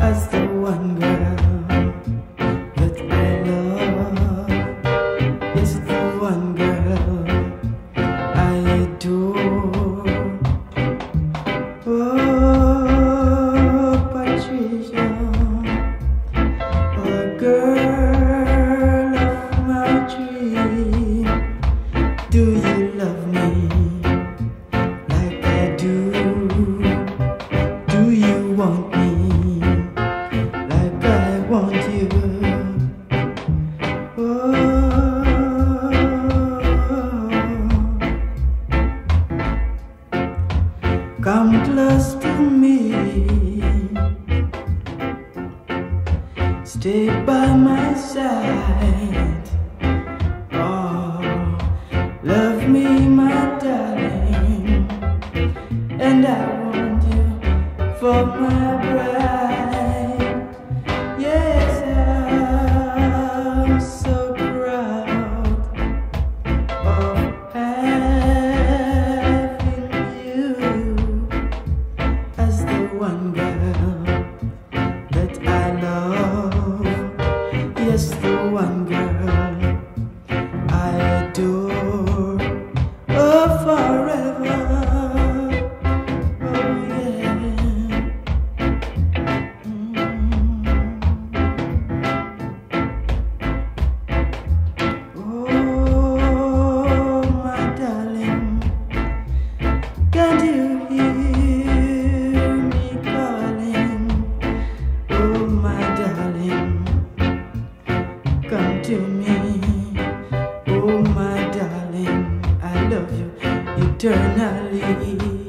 as the one girl. Come close to me. Stay by my side. Oh, love me, my darling. And I want you for my bride. Eternally.